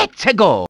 렛츠고!